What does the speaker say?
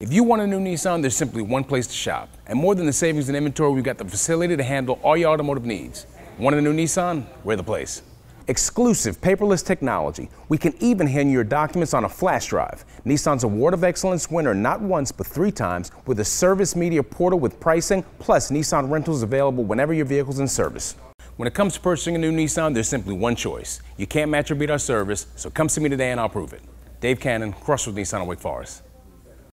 If you want a new Nissan, there's simply one place to shop. And more than the savings and inventory, we've got the facility to handle all your automotive needs. Want a new Nissan? We're the place. Exclusive paperless technology. We can even hand you your documents on a flash drive. Nissan's Award of Excellence winner not once but three times with a service media portal with pricing plus Nissan rentals available whenever your vehicle's in service. When it comes to purchasing a new Nissan, there's simply one choice. You can't match or beat our service, so come see me today and I'll prove it. Dave Cannon, Crossroads Nissan of Wake Forest.